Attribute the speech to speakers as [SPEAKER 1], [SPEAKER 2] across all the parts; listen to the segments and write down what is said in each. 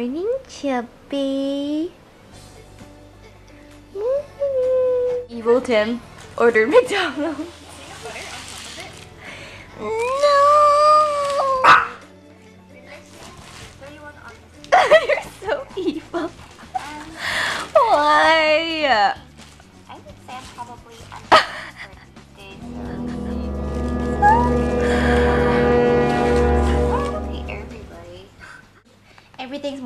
[SPEAKER 1] morning, Chubbi.
[SPEAKER 2] Evil Tim ordered McDonald's.
[SPEAKER 1] No!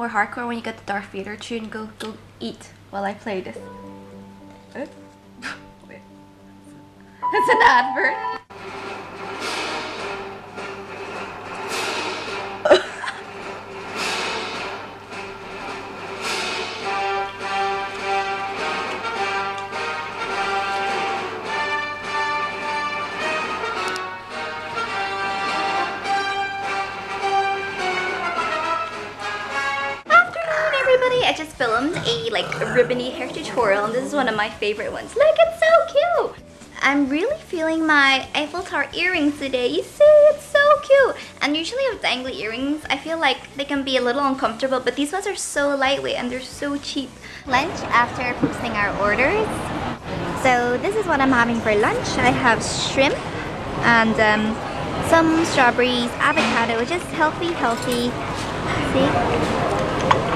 [SPEAKER 2] More hardcore when you get the Darth Vader tune. Go, go eat while I play this. Wait. It's an advert.
[SPEAKER 1] Filmed a like ribbony hair tutorial, and this is one of my favorite ones. Look, it's so cute. I'm really feeling my Eiffel Tower earrings today. You see, it's so cute. And usually with dangly earrings, I feel like they can be a little uncomfortable, but these ones are so lightweight and they're so cheap. Lunch after posting our orders. So this is what I'm having for lunch. I have shrimp and um, some strawberries, avocado, is healthy, healthy. See?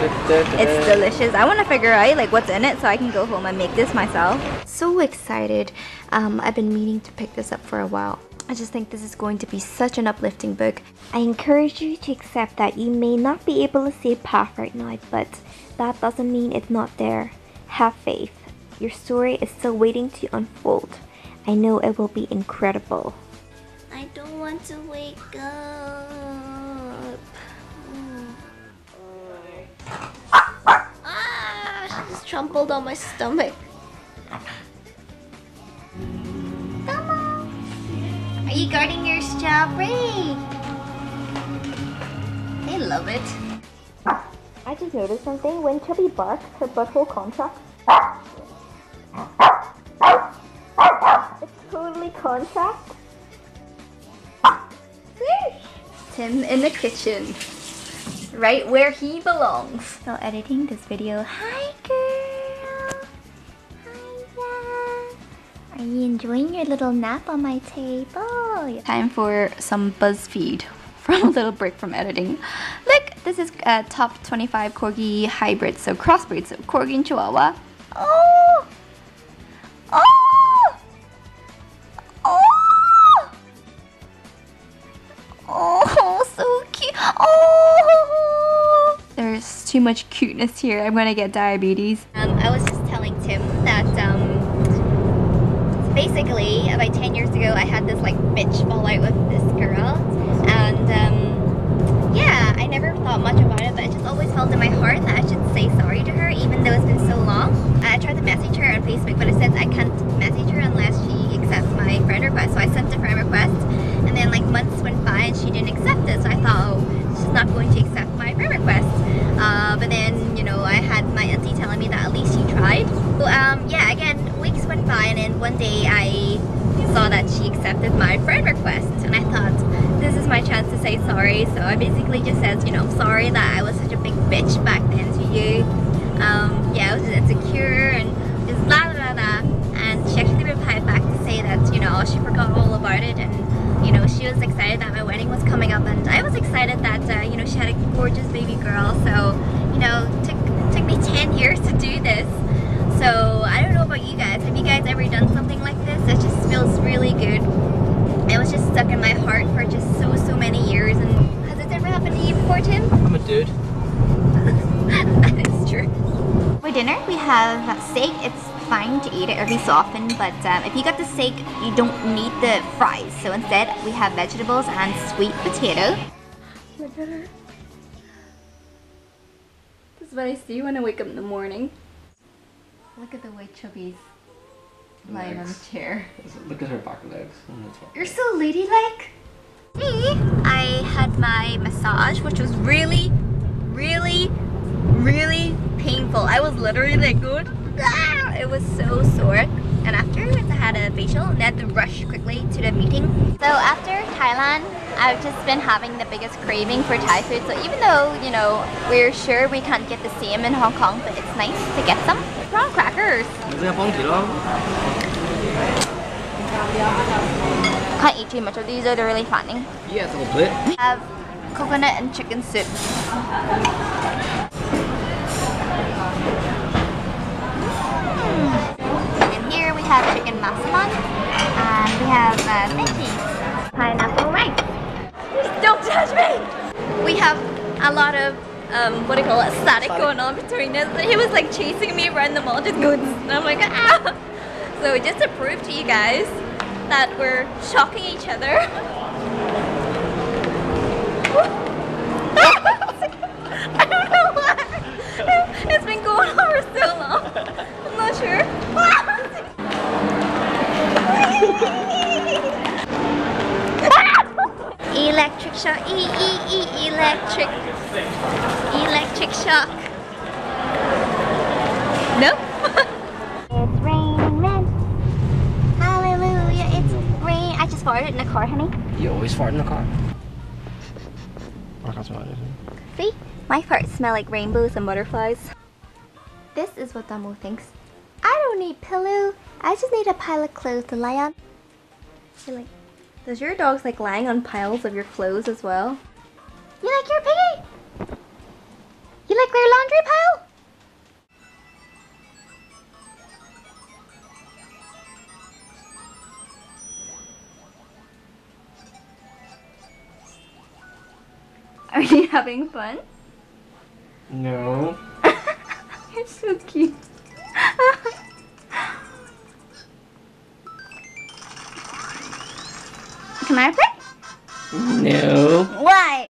[SPEAKER 1] It's delicious. I want to figure out like what's in it so I can go home and make this myself. So excited. Um, I've been meaning to pick this up for a while. I just think this is going to be such an uplifting book. I encourage you to accept that you may not be able to see a path right now, but that doesn't mean it's not there. Have faith. Your story is still waiting to unfold. I know it will be incredible. I don't want to wake up. She on my stomach. Come on. Are you guarding your strawberry? They love it. I just noticed something. When Chubbi barks, her butthole contracts. It's totally contract.
[SPEAKER 2] Tim in the kitchen. Right where he belongs.
[SPEAKER 1] Still editing this video. Hi, girl. Are you enjoying your little nap on my table?
[SPEAKER 2] Time for some BuzzFeed from a little break from editing. Look, this is a top 25 Corgi hybrid, so crossbreeds, so Corgi and Chihuahua. Oh! Oh! Oh! Oh, so cute. Oh! There's too much cuteness here. I'm gonna get diabetes.
[SPEAKER 1] Um, I was just telling Tim that um, basically about 10 years ago I had this like bitch fallout with this girl and um, yeah I never thought much about it but it just always felt in my heart that I should say sorry to her even though it's been so long. I tried to message her on Facebook but it says I can't message her unless she accepts my friend request so I sent a friend request and then like months went by and she didn't accept it so I thought oh she's not going to accept my friend request uh, but then you know I had my auntie telling me that at least she tried so um, yeah again weeks went by and then one day I saw that she accepted my friend request and I thought this is my chance to say sorry. So I basically just said you know I'm sorry that I was such a big bitch back then to you. Um, yeah I was insecure and just blah blah blah and she actually replied back to say that you know she forgot all about it and you know she was excited that my wedding was coming up. And I was excited that uh, you know she had a gorgeous baby girl. So you know took took me 10 years to do this so I don't know about you guys have you guys ever done something like this it just feels really good it was just stuck in my heart for just so so many years and has this ever happened to you before Tim?
[SPEAKER 3] I'm a dude.
[SPEAKER 1] that is true. For dinner, we have steak. It's fine to eat it every so often, but um, if you got the steak, you don't need the fries. So instead, we have vegetables and sweet potato.
[SPEAKER 2] Look at her. This is what I see when I wake up in the morning. Look at the way Chubbi's lying on the
[SPEAKER 3] Legs.
[SPEAKER 2] chair.
[SPEAKER 3] Look at her back legs. What-
[SPEAKER 2] You're so ladylike.
[SPEAKER 1] Me, I had my massage, which was really, really, really painful. I was literally like, good. Ah! It was so sore. And afterwards, I had a facial and I had to rush quickly to the meeting. So after Thailand, I've just been having the biggest craving for Thai food. So even though, you know, we're sure we can't get the same in Hong Kong, but it's nice to get some. Prawn crackers.
[SPEAKER 3] Mình sẽ phóng chỉ lo.
[SPEAKER 1] Can't eat too much of these though, they're really fattening.
[SPEAKER 3] Yes, a bit.
[SPEAKER 1] have coconut and chicken soup. Mm. And here we have chicken massaman, and we have uh, veggies, pineapple. Don't touch me! We have a lot of um, what do you call it, static going on between us. He was like chasing me around the mall, just going, and I'm like, ah! So just to prove to you guys that we're shocking each other. I don't know why. It's been going on for so long. I'm not sure. shock. E e e electric. Electric shock. Nope. it's raining. Hallelujah. It's rain. I just farted in the car, honey.
[SPEAKER 3] You always fart in the car? I can't smell it.
[SPEAKER 1] See? My farts smell like rainbows and butterflies. This is what Domo thinks. I don't need pillow. I just need a pile of clothes to lie on. You're like, does your dog's like lying on piles of your clothes as well? You like your piggy? You like your laundry pile? Are you having fun?
[SPEAKER 3] No.
[SPEAKER 1] You're so cute. Play?
[SPEAKER 3] No.